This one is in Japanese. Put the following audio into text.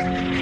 you